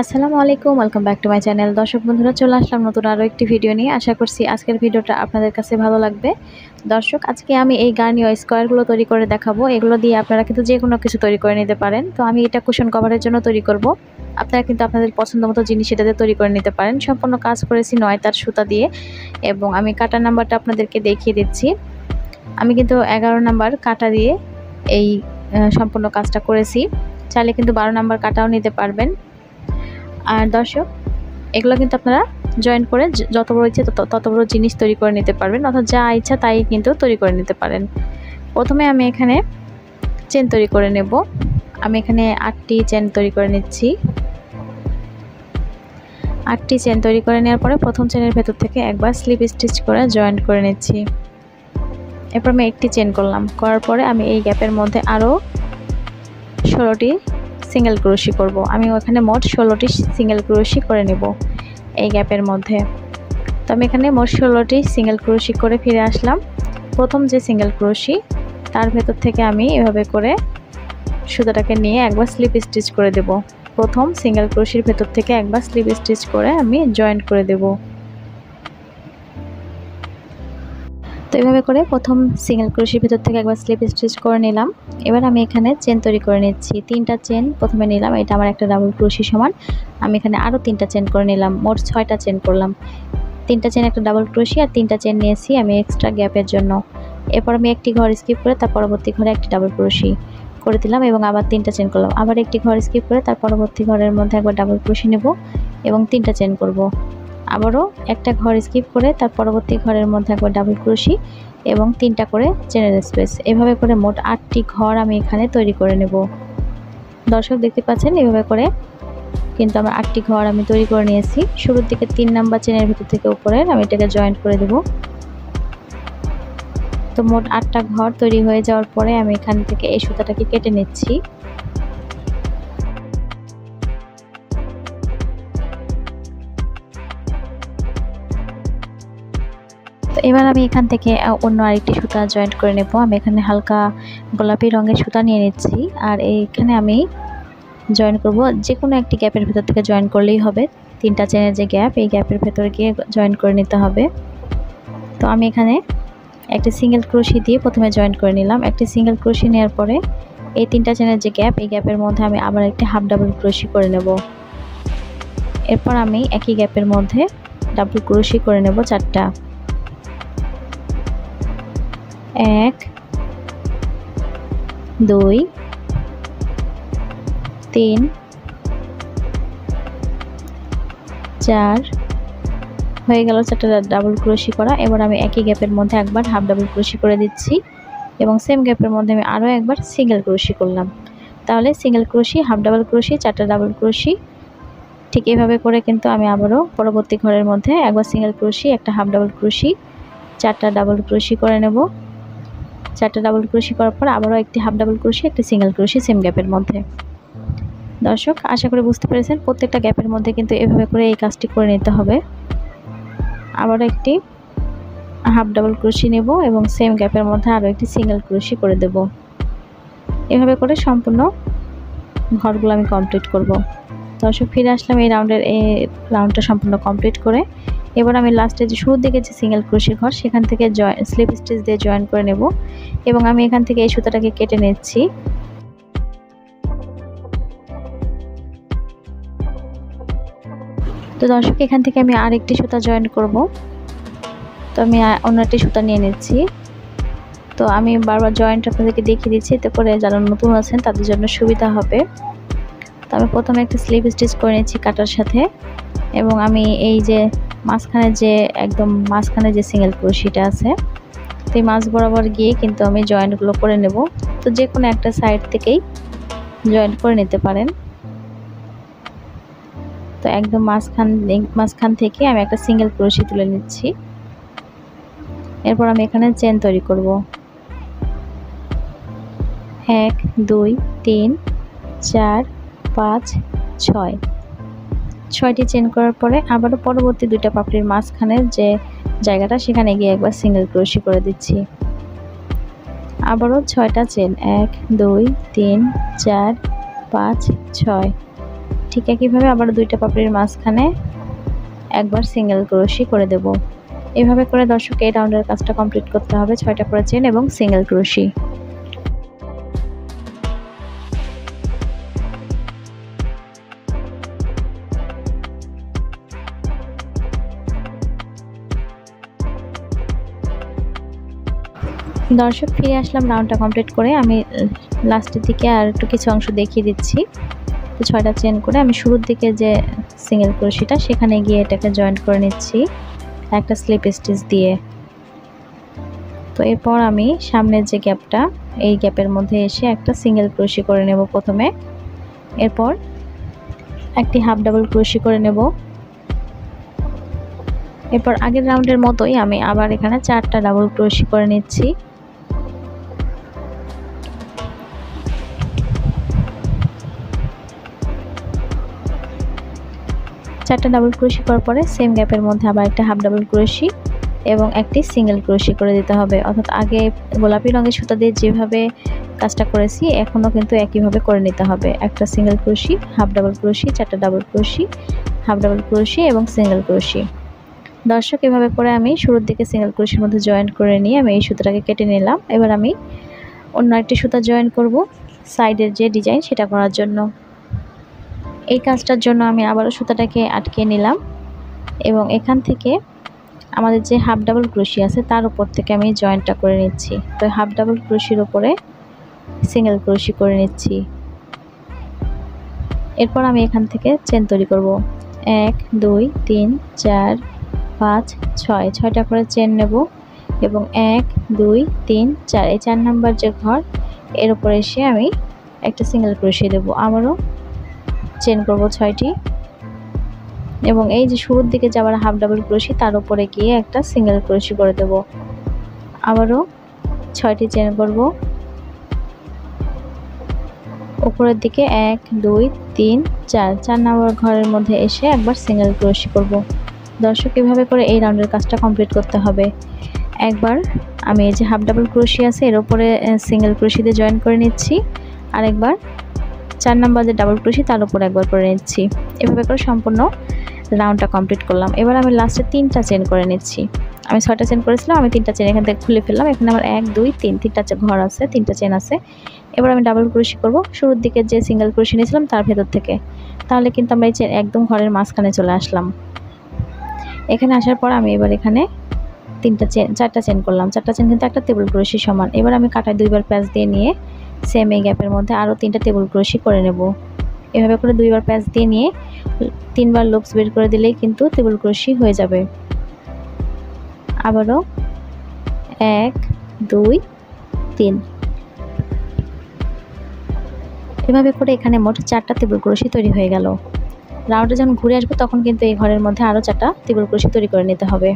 আসসালামু আলাইকুম welcome back to my channel দর্শক বন্ধুরা, চলে আসলাম নতুন আরও একটি ভিডিও নিয়ে। আশা করছি আজকের ভিডিওটা আপনাদের কাছে ভালো লাগবে। দর্শক, আজকে আমি এই গার্নিও স্কোয়ারগুলো তৈরি করে দেখাবো। এগুলো দিয়ে আপনারা কিন্তু যে কোনো কিছু তৈরি করে নিতে পারেন। তো আমি এটা কুশন কভারের জন্য তৈরি করব। আপনারা কিন্তু আপনাদের পছন্দ মতো জিনিস এটাতে তৈরি করে নিতে পারেন। সম্পূর্ণ কাজ করেছি নয় তার সুতা দিয়ে এবং আমি কাটা নাম্বারটা আপনাদেরকে দেখিয়ে দিচ্ছি। আমি কিন্তু এগারো নাম্বার কাটা দিয়ে এই সম্পূর্ণ কাজটা করেছি। চাইলে কিন্তু বারো নাম্বার কাটাও নিতে পারবেন। আর দর্শক, এগুলো কিন্তু আপনারা জয়েন করে যত বড় ইচ্ছে তত বড় জিনিস তৈরি করে নিতে পারবেন। অর্থাৎ যা ইচ্ছা তাই কিন্তু তৈরি করে নিতে পারেন। প্রথমে আমি এখানে চেন তৈরি করে নেব। আমি এখানে আটটি চেন তৈরি করে নিচ্ছি। আটটি চেন তৈরি করে নেওয়ার পরে প্রথম চেনের ভেতর থেকে একবার স্লিপ স্টিচ করে জয়েন্ট করে নিচ্ছি। এরপর আমি একটি চেন করলাম। করার পরে আমি এই গ্যাপের মধ্যে আরও ষোলোটি সিঙ্গেল ক্রোশি করব। আমি ওখানে মোট ষোলোটি সিঙ্গেল ক্রোশি করে নেব এই গ্যাপের মধ্যে। তো আমি এখানে মোট ষোলোটি সিঙ্গেল ক্রোশি করে ফিরে আসলাম। প্রথম যে সিঙ্গেল ক্রোশি তার ভেতর থেকে আমি এভাবে করে সুতাটাকে নিয়ে একবার স্লিপ স্টিচ করে দেব। প্রথম সিঙ্গেল ক্রোশির ভেতর থেকে একবার স্লিপ স্টিচ করে আমি জয়েন্ট করে দেবো। তো এইভাবে করে প্রথম সিঙ্গেল ক্রোশির ভিতর থেকে একবার স্লিপ স্টিচ করে নিলাম। এবার আমি এখানে চেন তৈরি করে নিচ্ছি। তিনটা চেন প্রথমে নিলাম, এটা আমার একটা ডাবল ক্রোশি সমান। আমি এখানে আরও তিনটা চেন করে নিলাম, মোট ছয়টা চেন করলাম। তিনটা চেন একটা ডাবল ক্রোশি আর তিনটা চেন নিয়েছি আমি এক্সট্রা গ্যাপের জন্য। এরপর আমি একটি ঘর স্কিপ করে তার পরবর্তী ঘরে একটি ডাবল ক্রোশি করে দিলাম এবং আবার তিনটা চেন করলাম। আবার একটি ঘর স্কিপ করে তার পরবর্তী ঘরের মধ্যে একবার ডাবল ক্রোশি নেব এবং তিনটা চেন করব। আবারও একটা ঘর স্কিপ করে তার পরবর্তী ঘরের মধ্যে একবার ডাবল ক্রোশি এবং তিনটা করে চেনের স্পেস এভাবে করে মোট আটটি ঘর আমি এখানে তৈরি করে নেব। দর্শক দেখতে পাচ্ছেন, এভাবে করে কিন্তু আমার আটটি ঘর আমি তৈরি করে নিয়েছি। শুরুর দিকে তিন নাম্বার চেনের ভিতর থেকে উপরে আমি এটাকে জয়েন্ট করে দেব। তো মোট আটটা ঘর তৈরি হয়ে যাওয়ার পরে আমি এখান থেকে এই সুতাটাকে কেটে নিচ্ছি। এবার আমি এখান থেকে অন্য আরেকটি সুতা জয়েন্ট করে নেব। আমি এখানে হালকা গোলাপি রঙের সুতা নিয়ে নিচ্ছি। আর এইখানে আমি জয়েন করব। যে কোনো একটি গ্যাপের ভেতর থেকে জয়েন করলেই হবে। তিনটা চেনের যে গ্যাপ এই গ্যাপের ভেতর গিয়ে জয়েন করে নিতে হবে। তো আমি এখানে একটি সিঙ্গেল ক্রোশি দিয়ে প্রথমে জয়েন করে নিলাম। একটি সিঙ্গেল ক্রোশি নেওয়ার পরে এই তিনটা চেনের যে গ্যাপ এই গ্যাপের মধ্যে আমি আবার একটি হাফ ডাবল ক্রোশি করে নেব। এরপর আমি একই গ্যাপের মধ্যে ডাবল ক্রোশি করে নেব চারটা। এক, দুই, তিন, চার, হয়ে গেল চারটা ডাবল ক্রোশি করা। এবার আমি একই গ্যাপের মধ্যে একবার হাফ ডাবল ক্রোশি করে দিচ্ছি এবং সেম গ্যাপের মধ্যে আমি আরও একবার সিঙ্গেল ক্রোশি করলাম। তাহলে single crochet half double crochet চারটা ডাবল ক্রোশি ঠিক এভাবে করে কিন্তু আমি আবারও পরবর্তী ঘরের মধ্যে একবার সিঙ্গেল ক্রোশি একটা হাফ ডাবল ক্রোশি চারটা ডাবল ক্রোশি করে নেব। চারটা ডাবল ক্রোশি করার পর আবারও একটি হাফ ডাবল ক্রোশি একটি সিঙ্গেল ক্রোশি সেম গ্যাপের মধ্যে। দর্শক, আশা করি বুঝতে পেরেছেন, প্রত্যেকটা গ্যাপের মধ্যে কিন্তু এভাবে করে এই কাজটি করে নিতে হবে। আবারও একটি হাফ ডাবল ক্রোশি নেব এবং সেম গ্যাপের মধ্যে আরও একটি সিঙ্গেল ক্রোশি করে দেব। এভাবে করে সম্পূর্ণ ঘরগুলো আমি কমপ্লিট করব। দর্শক, ফিরে আসলাম এই রাউন্ডের এই রাউন্ডটা সম্পূর্ণ কমপ্লিট করে। এবার আমি লাস্টে যে শুরুর দিকে যে সিঙ্গেল ক্রোশির ঘর, সেখান থেকে জয় স্লিপ স্টিচ দিয়ে জয়েন করে নেব। এবং আমি এখান থেকে এই সুতাটাকে কেটে নিচ্ছি। তো দর্শক, এখান থেকে আমি আরেকটি সুতা জয়েন করব। তো আমি অন্য একটি সুতা নিয়ে নিচ্ছি। তো আমি বারবার জয়েন্ট আপনাদেরকে দেখিয়ে দিচ্ছি, এতে করে যারা নতুন আছেন, তাদের জন্য সুবিধা হবে। তো আমি প্রথমে একটা স্লিপ স্টিচ করে নিচ্ছি কাটার সাথে। এবং আমি এই যে মাঝখানে যে, একদম মাঝখানে যে সিঙ্গেল ক্রোশিটা আছে তো মাছ বরাবর গিয়ে কিন্তু আমি জয়েন্টগুলো করে নেব। তো যে কোনো একটা সাইড থেকেই জয়েন্ট করে নিতে পারেন। তো একদম মাঝখান মাঝখান থেকে আমি একটা সিঙ্গেল ক্রোশি তুলে নিচ্ছি। এরপর আমি এখানে চেন তৈরি করব। এক, দুই, তিন, চার, পাঁচ, ছয়। ছয়টি চেন করার পরে আবারও পরবর্তী দুইটা পাপড়ির মাঝখানের যে জায়গাটা, সেখানে গিয়ে একবার সিঙ্গেল ক্রোশি করে দিচ্ছি। আবারও ছয়টা চেন, এক, দুই, তিন, চার, পাঁচ, ছয়। ঠিক একইভাবে আবার দুইটা পাপড়ির মাঝখানে একবার সিঙ্গেল ক্রোশি করে দেব। এভাবে করে দর্শক, এই রাউন্ডের কাজটা কমপ্লিট করতে হবে, ছয়টা করে চেন এবং সিঙ্গেল ক্রোশি দর্শক, ফিরে আসলাম রাউন্ডটা কমপ্লিট করে। আমি লাস্টের দিকে আর একটু কিছু অংশ দেখিয়ে দিচ্ছি। তো ছয়টা চেন করে আমি শুরুর দিকে যে সিঙ্গেল ক্রোশিটা সেখানে গিয়ে এটাকে জয়েন্ট করে নিচ্ছি। একটা স্লিপ স্টিচ দিয়ে। তো এরপর আমি সামনের যে গ্যাপটা এই গ্যাপের মধ্যে এসে একটা সিঙ্গেল ক্রোশি করে নেব প্রথমে। এরপর একটি হাফ ডাবল ক্রোশি করে নেব। এরপর আগের রাউন্ডের মতোই আমি আবার এখানে চারটা ডাবল ক্রোশি করে নিচ্ছি। চারটা ডাবল ক্রোশি করার পরে সেম গ্যাপের মধ্যে আবার একটা হাফ ডাবল ক্রোশি এবং একটি সিঙ্গেল ক্রোশি করে দিতে হবে। অর্থাৎ আগে গোলাপি রঙের সুতা দিয়ে যেভাবে কাজটা করেছি, এখনও কিন্তু একইভাবে করে নিতে হবে। একটা single crochet half double crochet চারটা double crochet half double crochet এবং সিঙ্গেল ক্রোশি দর্শক, এভাবে করে আমি শুরুর দিকে সিঙ্গেল ক্রোশির মধ্যে জয়েন করে নিয়ে আমি এই সুতাটাকে কেটে নিলাম। এবার আমি অন্য একটি সুতা জয়েন করব। সাইডের যে ডিজাইন সেটা করার জন্য। এই কাজটার জন্য আমি আবারও সুতাটাকে আটকে নিলাম এবং এখান থেকে আমাদের যে হাফ ডাবল ক্রোশি আছে তার উপর থেকে আমি জয়েন্টটা করে নিচ্ছি। তো হাফ ডাবল ক্রোশির উপরে সিঙ্গেল ক্রোশি করে নিচ্ছি। এরপর আমি এখান থেকে চেন তৈরি করব। এক, দুই, তিন, চার, পাঁচ, ছয়। ছয়টা করে চেন নেব এবং এক, দুই, তিন, চার। এই চার নাম্বার যে ঘর, এর উপরে এসে আমি একটা সিঙ্গেল ক্রোশি দেবো। আবারও চেন করব ছয়টি। এবং এই যে শুরুর দিকে যাবার হাফ ডাবল ক্রোশি তার উপরে গিয়ে একটা সিঙ্গেল ক্রোশি করে দেব। আবারও ছয়টি চেন করব। উপরের দিকে এক, দুই, তিন, চার চার নম্বর ঘরের মধ্যে এসে একবার সিঙ্গেল ক্রোশি করব। দর্শক, এভাবে করে এই রাউন্ডের কাজটা কমপ্লিট করতে হবে। একবার আমি এই যে হাফ ডাবল ক্রোশি আছে, এর উপরে সিঙ্গেল ক্রোশিতে জয়েন করে নিচ্ছি। আরেকবার চার নাম্বার যে ডাবল ক্রোশি তার উপর একবার করে নিচ্ছি। এভাবে করে সম্পূর্ণ রাউন্ডটা কমপ্লিট করলাম। এবার আমি লাস্টে তিনটা চেন করে নিচ্ছি। আমি ছয়টা চেন করেছিলাম, আমি তিনটা চেন এখান থেকে খুলে ফেললাম। এখানে আমার এক, দুই, তিন, তিনটা ঘর আছে, তিনটা চেন আছে। এবার আমি ডাবল ক্রোশি করব। শুরুর দিকে যে সিঙ্গেল ক্রোশি নিয়েছিলাম, তার ভেতর থেকে। তাহলে কিন্তু আমরা এই চেন একদম ঘরের মাঝখানে চলে আসলাম। এখানে আসার পর আমি এবার এখানে তিনটা চেন চারটা চেন করলাম। চারটা চেন কিন্তু একটা টেবিল ক্রোশি সমান। এবার আমি কাটায় দুইবার প্যাচ দিয়ে নিয়ে সেম এই গ্যাপের মধ্যে আরও তিনটা টেবিল ক্রোশি করে নেব। এভাবে করে দুইবার প্যাচ দিয়ে নিয়ে তিনবার লুপস বের করে দিলেই কিন্তু টেবিল ক্রোশি হয়ে যাবে। আবারও এক, দুই, তিন। এভাবে করে এখানে মোট চারটা টেবিল ক্রোশি তৈরি হয়ে গেল। রাউন্ডে যখন ঘুরে আসবে তখন কিন্তু এই ঘরের মধ্যে আরও চারটা টেবিল ক্রোশি তৈরি করে নিতে হবে।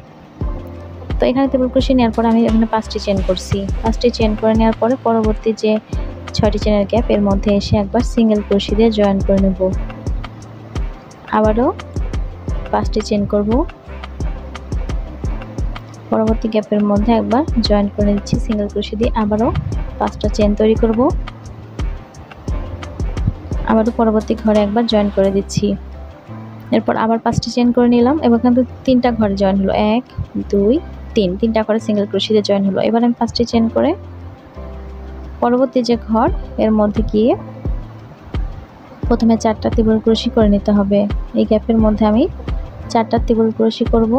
তো এখানে টেবিল ক্রোশি নেওয়ার পর আমি এখানে পাঁচটি চেন করছি। পাঁচটি চেন করে নেওয়ার পরে পরবর্তী যে ছয়টি চেনের গ্যাপ এর মধ্যে এসে একবার সিঙ্গেল ক্রোশি দিয়ে জয়েন করে নেব। আবারও পাঁচটি চেন করব। পরবর্তী গ্যাপের মধ্যে একবার জয়েন করে দিচ্ছি সিঙ্গেল ক্রোশি দিয়ে আবারও পাঁচটা চেন তৈরি করব। আবারও পরবর্তী ঘরে একবার জয়েন করে দিচ্ছি। এরপর আবার পাঁচটি চেন করে নিলাম। এবার কিন্তু তিনটা ঘরে জয়েন হলো। এক, দুই, তিন। তিনটা করে সিঙ্গেল ক্রোশিতে জয়েন হলো। এবার আমি পাঁচটি চেন করে পরবর্তী যে ঘর, এর মধ্যে গিয়ে প্রথমে চারটা টেবিল ক্রোশি করে নিতে হবে। এই গ্যাপের মধ্যে আমি চারটা টেবিল ক্রোশি করব,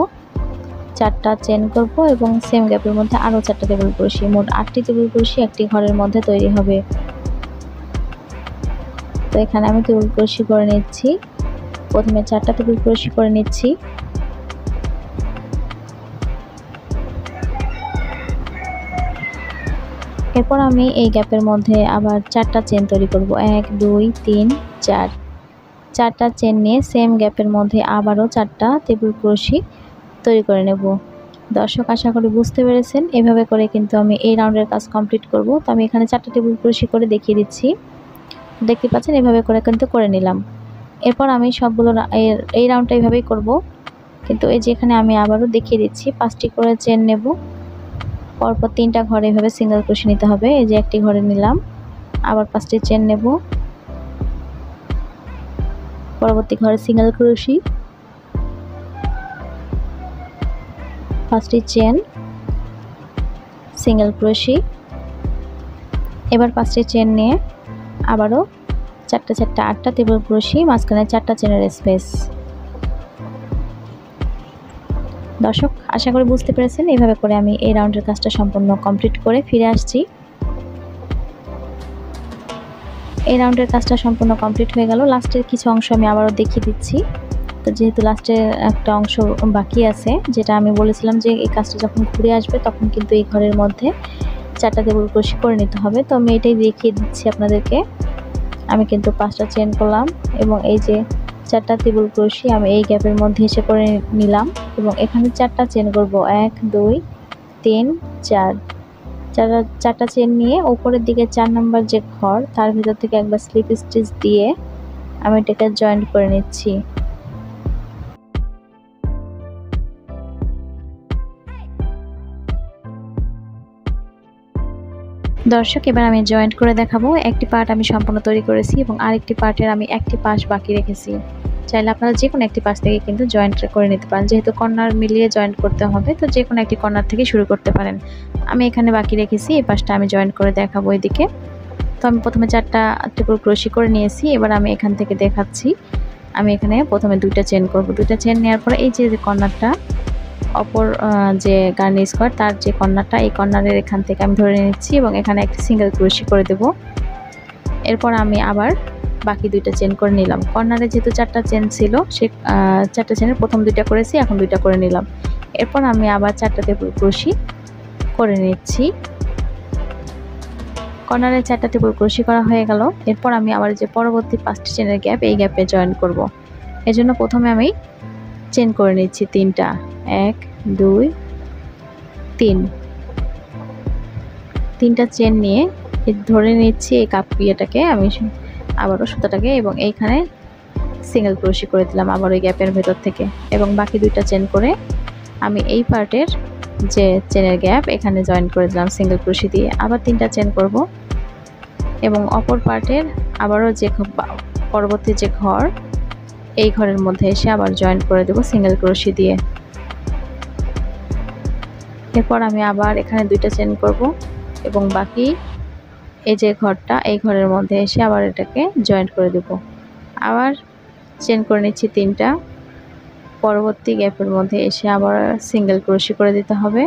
চারটা চেন করব এবং সেম গ্যাপের মধ্যে আরও চারটা টেবিল ক্রোশি। মোট আটটি টেবিল ক্রোশি একটি ঘরের মধ্যে তৈরি হবে। তো এখানে আমি টেবিল ক্রোশি করে নিচ্ছি। প্রথমে চারটা টেবিল ক্রোশি করে নিচ্ছি। এরপর আমি এই গ্যাপের মধ্যে আবার চারটা চেন তৈরি করব। এক, দুই, তিন, চার। চারটা চেন নিয়ে সেম গ্যাপের মধ্যে আবারও চারটা টেবিল ক্রোশি তৈরি করে নেব। দর্শক, আশা করি বুঝতে পেরেছেন। এভাবে করে কিন্তু আমি এই রাউন্ডের কাজ কমপ্লিট করব। তো আমি এখানে চারটা টেবিল ক্রোশি করে দেখিয়ে দিচ্ছি। দেখতে পাচ্ছেন, এভাবে করে কিন্তু করে নিলাম। এরপর আমি সবগুলো এই রাউন্ডটা এইভাবেই করব। কিন্তু এই যেখানে আমি আবারও দেখিয়ে দিচ্ছি, পাঁচটি করে চেন নেব। পরপর তিনটা ঘরে এভাবে সিঙ্গেল ক্রোশি নিতে হবে। এই যে একটি ঘরে নিলাম। আবার পাঁচটি চেন নেব। পরবর্তী ঘরে সিঙ্গেল ক্রোশি পাঁচটি চেন সিঙ্গেল ক্রোশি এবার পাঁচটি চেন নিয়ে আবারও চারটা চারটা আটটা টেবিল ক্রোশি মাঝখানে চারটা চেনের স্পেস দর্শক, আশা করি বুঝতে পেরেছেন। এইভাবে করে আমি এই রাউন্ডের কাজটা সম্পূর্ণ কমপ্লিট করে ফিরে আসছি। এই রাউন্ডের কাজটা সম্পূর্ণ কমপ্লিট হয়ে গেল। লাস্টের কিছু অংশ আমি আবারও দেখিয়ে দিচ্ছি। তো যেহেতু লাস্টের একটা অংশ বাকি আছে, যেটা আমি বলেছিলাম যে এই কাজটা যখন ঘুরে আসবে, তখন কিন্তু এই ঘরের মধ্যে চারটা টেবিল ক্রোশি করে নিতে হবে। তো আমি এটাই দেখিয়ে দিচ্ছি আপনাদেরকে। আমি কিন্তু পাঁচটা চেন করলাম এবং এই যে চারটা টেবিল ক্রোশি আমি এই গ্যাপের মধ্যে এসে করে নিলাম এবং এখানে চারটা চেন করব। এক, দুই, তিন, চার। চারটা চারটা চেন নিয়ে উপরের দিকে চার নাম্বার যে ঘর তার ভিতর থেকে একবার স্লিপ স্টিচ দিয়ে আমি এটাকে জয়েন্ট করে নিচ্ছি। দর্শক, এবার আমি জয়েন্ট করে দেখাবো। একটি পার্ট আমি সম্পূর্ণ তৈরি করেছি এবং আরেকটি পার্টের আমি একটি পাশ বাকি রেখেছি। চাইলে আপনারা যে কোনো একটি পাশ থেকে কিন্তু জয়েন্ট করে নিতে পারেন। যেহেতু কর্নার মিলিয়ে জয়েন্ট করতে হবে, তো যে কোনো একটি কর্নার থেকে শুরু করতে পারেন। আমি এখানে বাকি রেখেছি, এই পাশটা আমি জয়েন্ট করে দেখাবো এদিকে। তো আমি প্রথমে চারটা টুকরো ক্রোশি করে নিয়েছি, এবার আমি এখান থেকে দেখাচ্ছি। আমি এখানে প্রথমে দুইটা চেন করব। দুইটা চেন নেওয়ার পরে এই যে কর্নারটা, অপর যে গার্নিশ কর তার যে কর্নারটা, এই কর্নারের এখান থেকে আমি ধরে নিচ্ছি এবং এখানে একটি সিঙ্গেল ক্রোশি করে দেব। এরপর আমি আবার বাকি দুইটা চেন করে নিলাম। কর্নারে যেহেতু চারটা চেন ছিল, সে চারটা চেনের প্রথম দুইটা করেছি, এখন দুইটা করে নিলাম। এরপর আমি আবার চারটা টেবিল ক্রোশি করে নিচ্ছি। কর্নারে চারটা টেবিল ক্রোশি করা হয়ে গেল। এরপর আমি আবার যে পরবর্তী পাঁচটি চেনের গ্যাপ এই গ্যাপে জয়েন করব। এজন্য প্রথমে আমি চেন করে নিচ্ছি তিনটা। এক, দুই, তিন। তিনটা চেন নিয়ে ধরে নিচ্ছি এই কাপ ইয়েটাকে। আমি আবারও সুতাটাকে এবং এইখানে সিঙ্গেল ক্রোশি করে দিলাম আবার ওই গ্যাপের ভেতর থেকে। এবং বাকি দুইটা চেন করে আমি এই পার্টের যে চেনের গ্যাপ এখানে জয়েন করে দিলাম সিঙ্গেল ক্রোশি দিয়ে। আবার তিনটা চেন করব এবং অপর পার্টের আবারও যে পরবর্তী যে ঘর, এই ঘরের মধ্যে এসে আবার জয়েন করে দেব সিঙ্গেল ক্রোশি দিয়ে। এরপর আমি আবার এখানে দুইটা চেন করব এবং বাকি এই যে ঘরটা, এই ঘরের মধ্যে এসে আবার এটাকে জয়েন্ট করে দেব। আবার চেন করে নিচ্ছি তিনটা। পরবর্তী গ্যাপের মধ্যে এসে আবার সিঙ্গেল ক্রোশি করে দিতে হবে।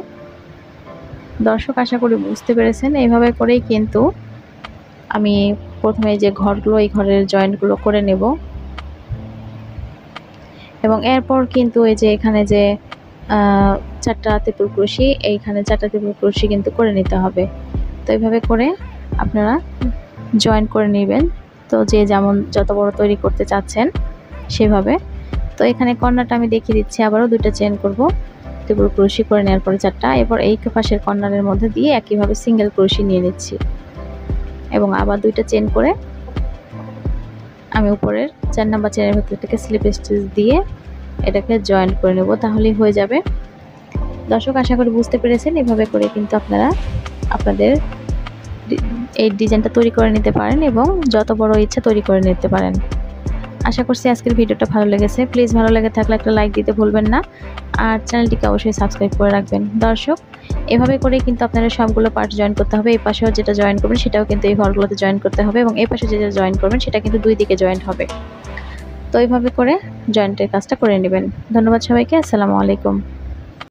দর্শক, আশা করি বুঝতে পেরেছেন। এইভাবে করেই কিন্তু আমি প্রথমে যে ঘরগুলো, এই ঘরের জয়েন্টগুলো করে নেব। এবং এরপর কিন্তু এই যে এখানে যে চারটা তেপুর ক্রুশি এইখানে চারটা তেপুর ক্রুশি কিন্তু করে নিতে হবে। তো এইভাবে করে আপনারা জয়েন করে নেবেন। তো যে যেমন যত বড় তৈরি করতে চাচ্ছেন সেভাবে। তো এখানে কর্নারটা আমি দেখিয়ে দিচ্ছি, আবারও দুইটা চেন করব। টেবিল ক্রুশি করে নেওয়ার পরে চারটা। এরপর এই পাশের কর্নারের মধ্যে দিয়ে একইভাবে সিঙ্গেল ক্রুশি নিয়ে নিচ্ছি। এবং আবার দুইটা চেন করে আমি উপরের চার নাম্বার চেনের ভেতর থেকে স্লিপ স্টিচ দিয়ে এটাকে জয়েন করে নেব। তাহলেই হয়ে যাবে। দর্শক, আশা করি বুঝতে পেরেছেন। এভাবে করে কিন্তু আপনারা আপনাদের এই ডিজাইনটা তৈরি করে নিতে পারেন এবং যত বড় ইচ্ছা তৈরি করে নিতে পারেন। আশা করছি আজকের ভিডিওটা ভালো লেগেছে। প্লিজ ভালো লেগে থাকলে একটা লাইক দিতে ভুলবেন না। আর চ্যানেলটিকে অবশ্যই সাবস্ক্রাইব করে রাখবেন। দর্শক, এভাবে করেই কিন্তু আপনারা সবগুলো পার্ট জয়েন করতে হবে। এই পাশেও যেটা জয়েন করবেন সেটাও কিন্তু এই ঘরগুলোতে জয়েন করতে হবে এবং এই পাশে যেটা জয়েন করবেন সেটা কিন্তু দুই দিকে জয়েন্ট হবে। তো এইভাবে করে জয়েন্টের কাজটা করে নেবেন। ধন্যবাদ সবাইকে। আসসালামু আলাইকুম।